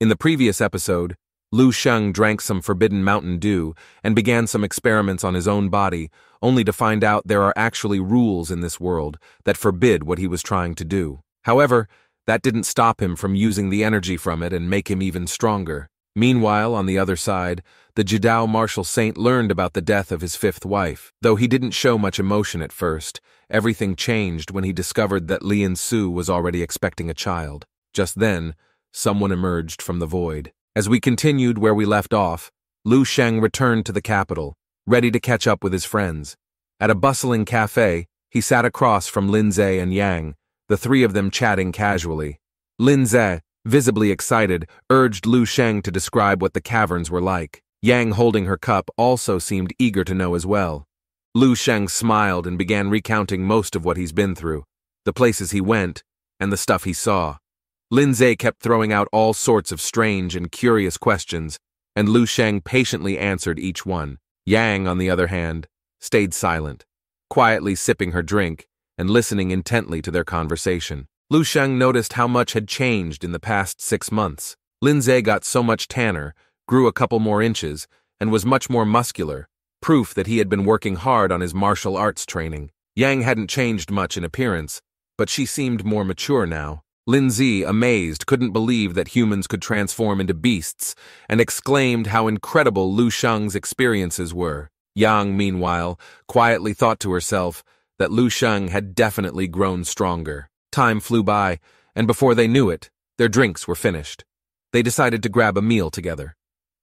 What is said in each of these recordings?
In the previous episode, Lu Sheng drank some forbidden Mountain Dew and began some experiments on his own body, only to find out there are actually rules in this world that forbid what he was trying to do. However, that didn't stop him from using the energy from it and make him even stronger. Meanwhile, on the other side, the Jidao martial saint learned about the death of his fifth wife. Though he didn't show much emotion at first, everything changed when he discovered that Lian Su was already expecting a child. Just then, someone emerged from the void. As we continued where we left off, Lu Sheng returned to the capital, ready to catch up with his friends. At a bustling cafe, he sat across from Lin Zhe and Yang, the three of them chatting casually. Lin Zhe, visibly excited, urged Lu Sheng to describe what the caverns were like. Yang, holding her cup, also seemed eager to know as well. Lu Sheng smiled and began recounting most of what he's been through, the places he went, and the stuff he saw. Lin Zhe kept throwing out all sorts of strange and curious questions, and Lu Sheng patiently answered each one. Yang, on the other hand, stayed silent, quietly sipping her drink and listening intently to their conversation. Lu Sheng noticed how much had changed in the past six months. Lin Zhe got so much tanner, grew a couple more inches, and was much more muscular, proof that he had been working hard on his martial arts training. Yang hadn't changed much in appearance, but she seemed more mature now. Lin Zhe, amazed, couldn't believe that humans could transform into beasts, and exclaimed how incredible Lu Sheng's experiences were. Yang, meanwhile, quietly thought to herself that Lu Sheng had definitely grown stronger. Time flew by, and before they knew it, their drinks were finished. They decided to grab a meal together.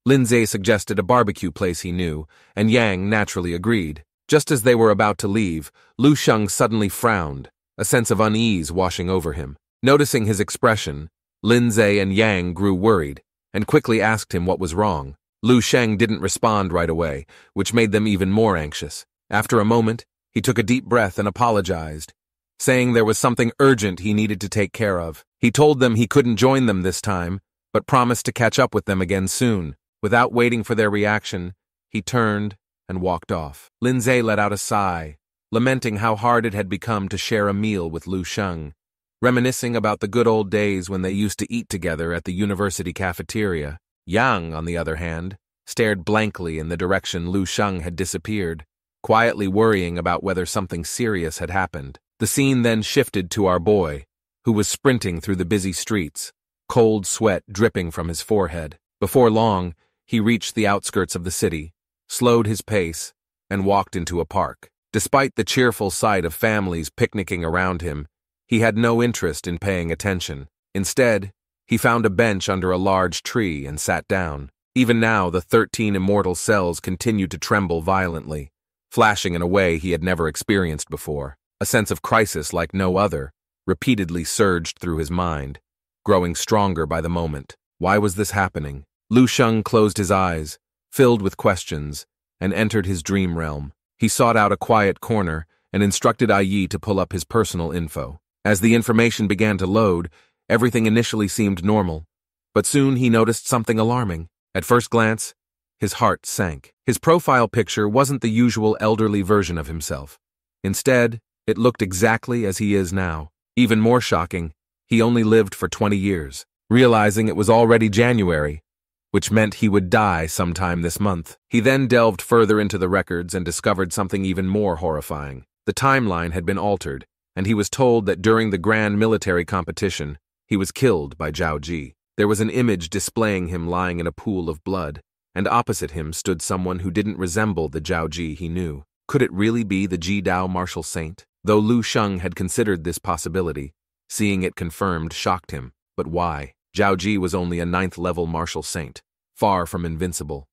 Lin Zhe suggested a barbecue place he knew, and Yang naturally agreed. Just as they were about to leave, Lu Sheng suddenly frowned, a sense of unease washing over him. Noticing his expression, Lin Zhe and Yang grew worried and quickly asked him what was wrong. Lu Sheng didn't respond right away, which made them even more anxious. After a moment, he took a deep breath and apologized saying there was something urgent he needed to take care of. He told them he couldn't join them this time, but promised to catch up with them again soon. Without waiting for their reaction, he turned and walked off. Lin Zhe let out a sigh, lamenting how hard it had become to share a meal with Lu Sheng, reminiscing about the good old days when they used to eat together at the university cafeteria. Yang, on the other hand, stared blankly in the direction Lu Sheng had disappeared, quietly worrying about whether something serious had happened. The scene then shifted to our boy, who was sprinting through the busy streets, cold sweat dripping from his forehead. Before long, he reached the outskirts of the city, slowed his pace, and walked into a park. Despite the cheerful sight of families picnicking around him, he had no interest in paying attention. Instead, he found a bench under a large tree and sat down. Even now, the thirteen immortal cells continued to tremble violently, flashing in a way he had never experienced before. A sense of crisis like no other repeatedly surged through his mind, growing stronger by the moment. Why was this happening? Lu Sheng closed his eyes, filled with questions, and entered his dream realm. He sought out a quiet corner and instructed Ai Yi to pull up his personal info. As the information began to load, everything initially seemed normal, but soon he noticed something alarming. At first glance, his heart sank. His profile picture wasn't the usual elderly version of himself. Instead, it looked exactly as he is now. Even more shocking, he only lived for 20 years, realizing it was already January, which meant he would die sometime this month. He then delved further into the records and discovered something even more horrifying. The timeline had been altered, and he was told that during the grand military competition, he was killed by Zhao Ji. There was an image displaying him lying in a pool of blood, and opposite him stood someone who didn't resemble the Zhao Ji he knew. Could it really be the Ji Dao martial saint? Though Lu Sheng had considered this possibility, seeing it confirmed shocked him. But why? Zhao Ji was only a ninth-level martial saint, far from invincible.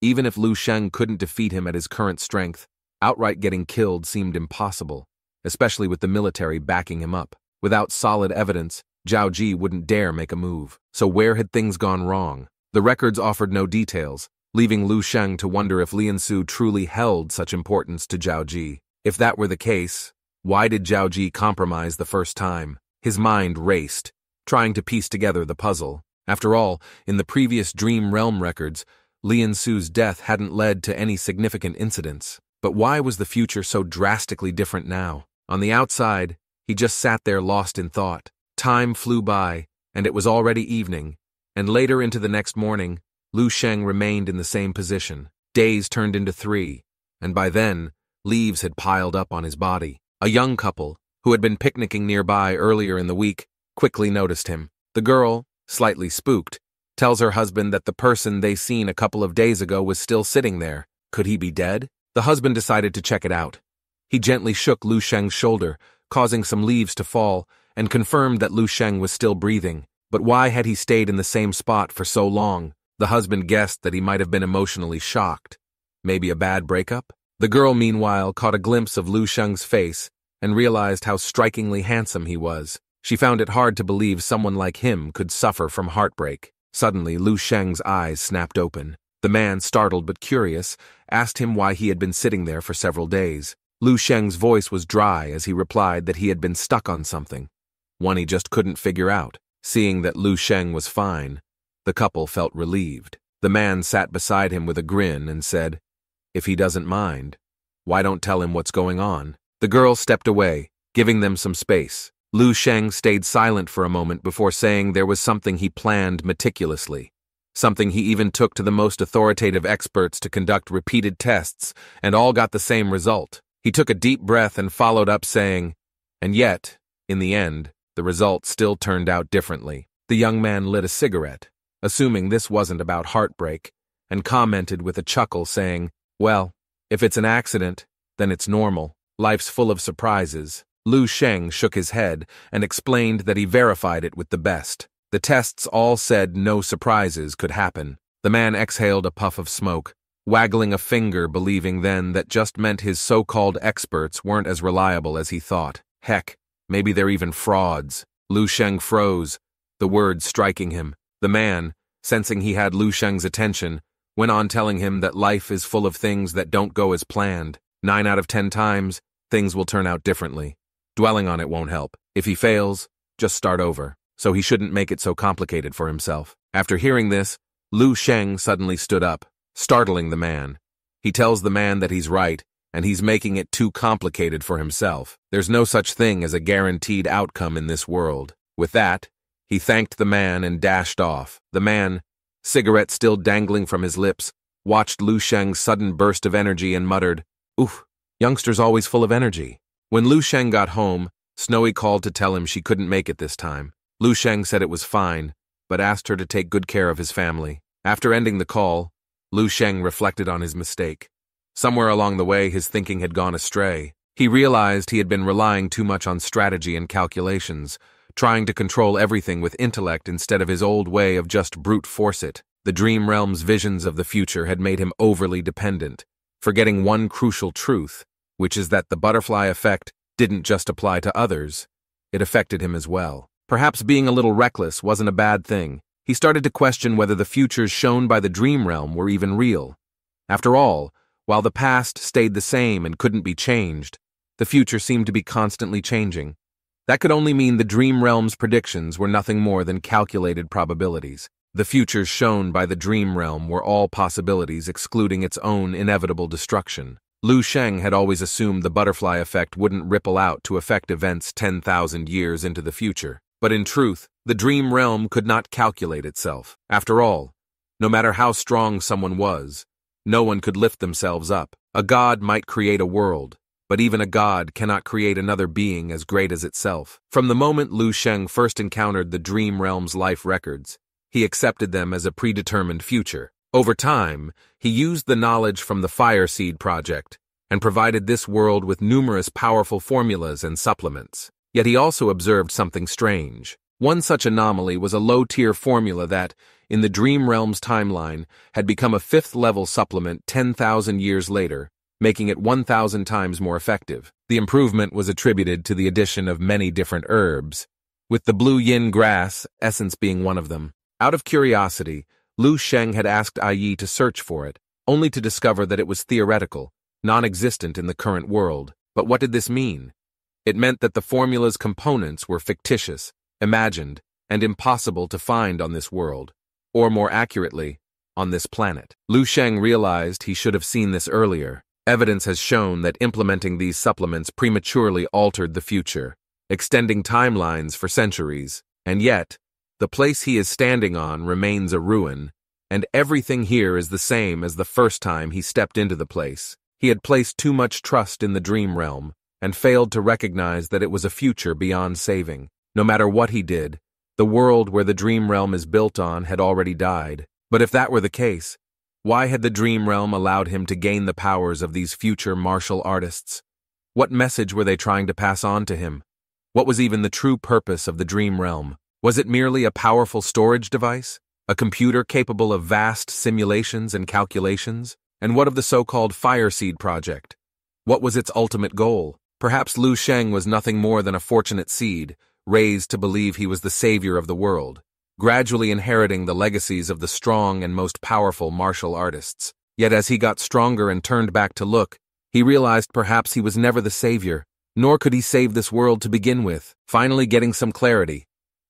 Even if Lu Sheng couldn't defeat him at his current strength, outright getting killed seemed impossible, especially with the military backing him up. Without solid evidence, Zhao Ji wouldn't dare make a move. So where had things gone wrong? The records offered no details, leaving Lu Sheng to wonder if Lian Su truly held such importance to Zhao Ji. If that were the case, why did Zhao Ji compromise the first time? His mind raced, trying to piece together the puzzle. After all, in the previous Dream Realm records, Lian Su's death hadn't led to any significant incidents. But why was the future so drastically different now? On the outside, he just sat there lost in thought. Time flew by, and it was already evening, and later into the next morning, Lu Sheng remained in the same position. Days turned into three, and by then, leaves had piled up on his body. A young couple, who had been picnicking nearby earlier in the week, quickly noticed him. The girl, slightly spooked, tells her husband that the person they seen a couple of days ago was still sitting there. Could he be dead? The husband decided to check it out. He gently shook Lu Sheng's shoulder, causing some leaves to fall, and confirmed that Lu Sheng was still breathing. But why had he stayed in the same spot for so long? The husband guessed that he might have been emotionally shocked. Maybe a bad breakup? The girl, meanwhile, caught a glimpse of Lu Sheng's face and realized how strikingly handsome he was. She found it hard to believe someone like him could suffer from heartbreak. Suddenly, Lu Sheng's eyes snapped open. The man, startled but curious, asked him why he had been sitting there for several days. Lu Sheng's voice was dry as he replied that he had been stuck on something, one he just couldn't figure out. Seeing that Lu Sheng was fine, the couple felt relieved. The man sat beside him with a grin and said, If he doesn't mind, why don't tell him what's going on? The girl stepped away, giving them some space. Lu Sheng stayed silent for a moment before saying there was something he planned meticulously. Something he even took to the most authoritative experts to conduct repeated tests, and all got the same result. He took a deep breath and followed up saying, And yet, in the end, the result still turned out differently. The young man lit a cigarette, assuming this wasn't about heartbreak, and commented with a chuckle saying, Well, if it's an accident, then it's normal. Life's full of surprises. Lu Sheng shook his head and explained that he verified it with the best. The tests all said no surprises could happen. The man exhaled a puff of smoke, waggling a finger believing then that just meant his so-called experts weren't as reliable as he thought. Heck, maybe they're even frauds. Lu Sheng froze, the words striking him. The man, sensing he had Lu Sheng's attention, went on telling him that life is full of things that don't go as planned. Nine out of ten times, things will turn out differently. Dwelling on it won't help. If he fails, just start over. So he shouldn't make it so complicated for himself. After hearing this, Lu Sheng suddenly stood up, startling the man. He tells the man that he's right, and he's making it too complicated for himself. There's no such thing as a guaranteed outcome in this world. With that, he thanked the man and dashed off. The man, cigarette still dangling from his lips, watched Lu Sheng's sudden burst of energy and muttered, Oof, youngster's always full of energy. When Lu Sheng got home, Snowy called to tell him she couldn't make it this time. Lu Sheng said it was fine, but asked her to take good care of his family. After ending the call, Lu Sheng reflected on his mistake. Somewhere along the way, his thinking had gone astray. He realized he had been relying too much on strategy and calculations, trying to control everything with intellect instead of his old way of just brute force it. The dream realm's visions of the future had made him overly dependent, forgetting one crucial truth, which is that the butterfly effect didn't just apply to others, it affected him as well. Perhaps being a little reckless wasn't a bad thing. He started to question whether the futures shown by the dream realm were even real. After all, while the past stayed the same and couldn't be changed, the future seemed to be constantly changing. That could only mean the dream realm's predictions were nothing more than calculated probabilities. The futures shown by the dream realm were all possibilities excluding its own inevitable destruction. Lu Sheng had always assumed the butterfly effect wouldn't ripple out to affect events 10,000 years into the future. But in truth, the dream realm could not calculate itself. After all, no matter how strong someone was, no one could lift themselves up. A god might create a world, but even a god cannot create another being as great as itself. From the moment Lu Sheng first encountered the Dream Realm's life records, he accepted them as a predetermined future. Over time, he used the knowledge from the Fire Seed project and provided this world with numerous powerful formulas and supplements. Yet he also observed something strange. One such anomaly was a low-tier formula that, in the Dream Realm's timeline, had become a fifth-level supplement 10,000 years later, making it 1,000 times more effective. The improvement was attributed to the addition of many different herbs, with the blue yin grass, essence being one of them. Out of curiosity, Lu Sheng had asked Ai Yi to search for it, only to discover that it was theoretical, non-existent in the current world. But what did this mean? It meant that the formula's components were fictitious, imagined, and impossible to find on this world, or more accurately, on this planet. Lu Sheng realized he should have seen this earlier, Evidence has shown that implementing these supplements prematurely altered the future, extending timelines for centuries, and yet, The place he is standing on remains a ruin, and everything here is the same as the first time he stepped into the place. He had placed too much trust in the dream realm, and failed to recognize that it was a future beyond saving. No matter what he did, the world where the dream realm is built on had already died. But if that were the case, why had the dream realm allowed him to gain the powers of these future martial artists? What message were they trying to pass on to him? What was even the true purpose of the dream realm? Was it merely a powerful storage device? A computer capable of vast simulations and calculations? And what of the so-called Fireseed project? What was its ultimate goal? Perhaps Lu Sheng was nothing more than a fortunate seed, raised to believe he was the savior of the world, gradually inheriting the legacies of the strong and most powerful martial artists. Yet as he got stronger and turned back to look, he realized perhaps he was never the savior, nor could he save this world to begin with, finally getting some clarity.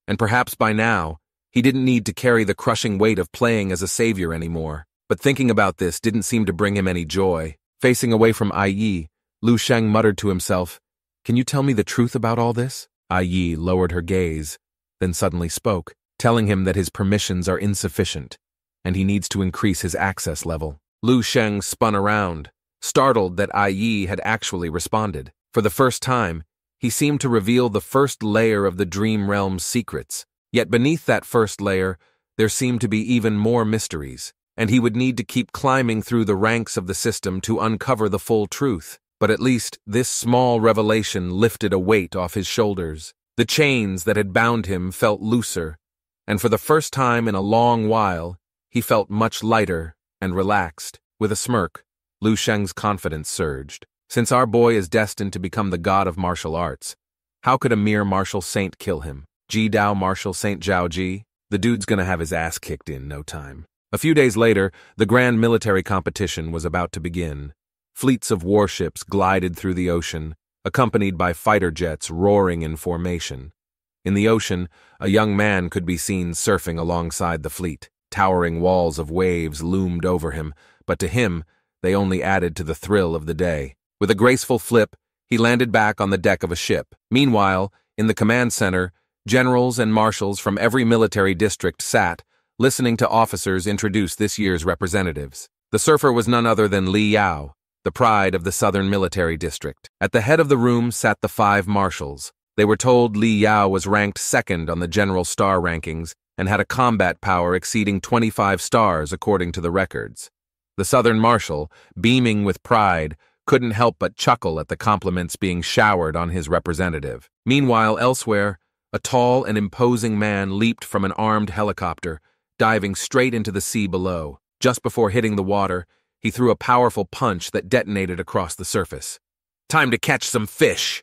And perhaps by now, he didn't need to carry the crushing weight of playing as a savior anymore. But thinking about this didn't seem to bring him any joy. Facing away from Ai Yi, Lu Sheng muttered to himself, Can you tell me the truth about all this? Ai Yi lowered her gaze, then suddenly spoke, telling him that his permissions are insufficient, and he needs to increase his access level. Lu Sheng spun around, startled that Ai Yi had actually responded. For the first time, he seemed to reveal the first layer of the dream realm's secrets. Yet beneath that first layer, there seemed to be even more mysteries, and he would need to keep climbing through the ranks of the system to uncover the full truth. But at least this small revelation lifted a weight off his shoulders. The chains that had bound him felt looser, and for the first time in a long while, he felt much lighter and relaxed. With a smirk, Lu Sheng's confidence surged. Since our boy is destined to become the god of martial arts, how could a mere martial saint kill him? Ji Dao Martial Saint Zhao Ji? The dude's gonna have his ass kicked in no time. A few days later, the grand military competition was about to begin. Fleets of warships glided through the ocean, accompanied by fighter jets roaring in formation. In the ocean, a young man could be seen surfing alongside the fleet. Towering walls of waves loomed over him, but to him, they only added to the thrill of the day. With a graceful flip, he landed back on the deck of a ship. Meanwhile, in the command center, generals and marshals from every military district sat, listening to officers introduce this year's representatives. The surfer was none other than Li Yao, the pride of the Southern Military District. At the head of the room sat the five marshals. They were told Li Yao was ranked second on the general star rankings and had a combat power exceeding 25 stars according to the records. The Southern Marshal, beaming with pride, couldn't help but chuckle at the compliments being showered on his representative. Meanwhile, elsewhere, a tall and imposing man leaped from an armed helicopter, diving straight into the sea below. Just before hitting the water, he threw a powerful punch that detonated across the surface. Time to catch some fish!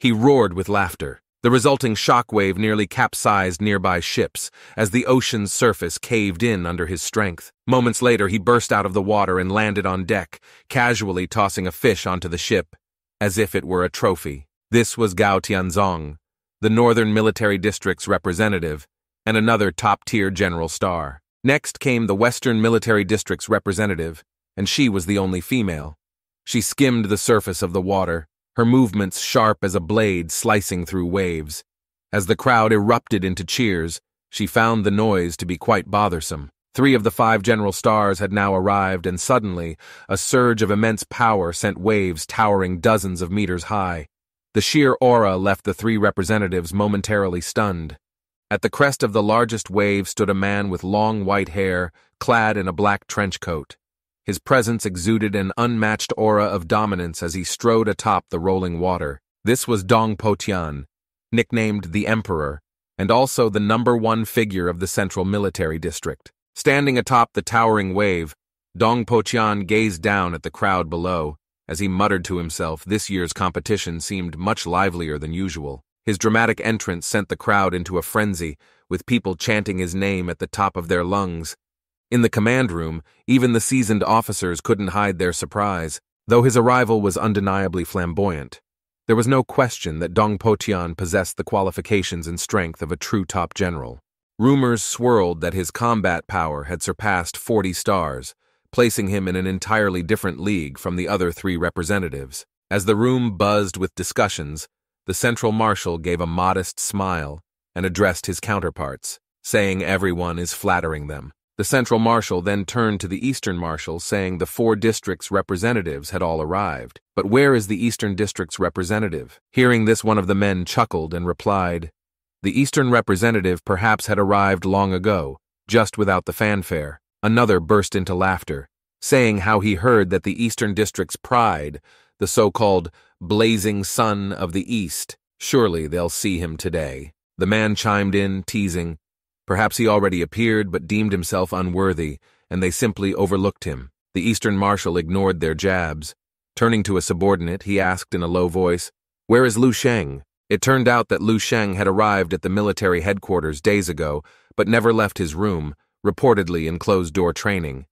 He roared with laughter. The resulting shockwave nearly capsized nearby ships as the ocean's surface caved in under his strength. Moments later, he burst out of the water and landed on deck, casually tossing a fish onto the ship, as if it were a trophy. This was Gao Tianzong, the Northern Military District's representative, and another top-tier general star. Next came the Western Military District's representative, and she was the only female. She skimmed the surface of the water, her movements sharp as a blade slicing through waves. As the crowd erupted into cheers, she found the noise to be quite bothersome. Three of the five general stars had now arrived, and suddenly, a surge of immense power sent waves towering dozens of meters high. The sheer aura left the three representatives momentarily stunned. At the crest of the largest wave stood a man with long white hair, clad in a black trench coat. His presence exuded an unmatched aura of dominance as he strode atop the rolling water. This was Dong Potian, nicknamed the Emperor, and also the number one figure of the Central Military District. Standing atop the towering wave, Dong Potian gazed down at the crowd below. As he muttered to himself, this year's competition seemed much livelier than usual. His dramatic entrance sent the crowd into a frenzy, with people chanting his name at the top of their lungs. In the command room, even the seasoned officers couldn't hide their surprise, though his arrival was undeniably flamboyant. There was no question that Dong Potian possessed the qualifications and strength of a true top general. Rumors swirled that his combat power had surpassed 40 stars, placing him in an entirely different league from the other three representatives. As the room buzzed with discussions, the central marshal gave a modest smile and addressed his counterparts. saying everyone is flattering them. The Central Marshal then turned to the Eastern Marshal, saying the four districts' representatives had all arrived. But where is the Eastern District's representative? Hearing this, one of the men chuckled and replied, The Eastern representative perhaps had arrived long ago, just without the fanfare. Another burst into laughter, saying how he heard that the Eastern District's pride, the so-called blazing sun of the East, surely they'll see him today. The man chimed in, teasing, Perhaps he already appeared but deemed himself unworthy, and they simply overlooked him. The Eastern Marshal ignored their jabs. Turning to a subordinate, he asked in a low voice, Where is Lu Sheng? It turned out that Lu Sheng had arrived at the military headquarters days ago, but never left his room, reportedly in closed-door training.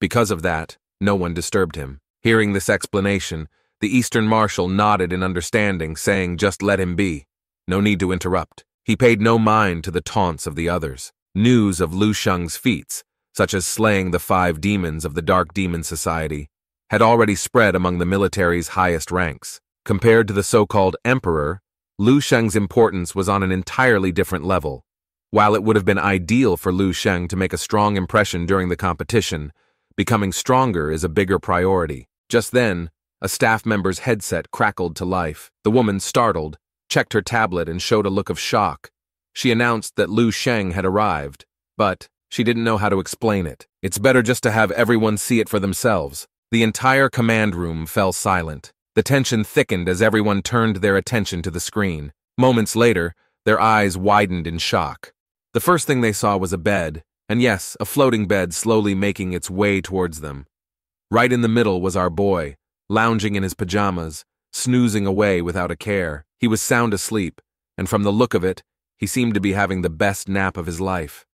Because of that, no one disturbed him. Hearing this explanation, the Eastern Marshal nodded in understanding, saying just let him be. No need to interrupt. He paid no mind to the taunts of the others. News of Lu Sheng's feats, such as slaying the five demons of the Dark Demon Society, had already spread among the military's highest ranks. Compared to the so-called emperor, Lu Sheng's importance was on an entirely different level. While it would have been ideal for Lu Sheng to make a strong impression during the competition, becoming stronger is a bigger priority. Just then, a staff member's headset crackled to life. The woman, startled, checked her tablet and showed a look of shock. She announced that Lu Sheng had arrived, but she didn't know how to explain it. It's better just to have everyone see it for themselves. The entire command room fell silent. The tension thickened as everyone turned their attention to the screen. Moments later, their eyes widened in shock. The first thing they saw was a bed, and yes, a floating bed slowly making its way towards them. Right in the middle was our boy, lounging in his pajamas, snoozing away without a care. He was sound asleep, and from the look of it, he seemed to be having the best nap of his life.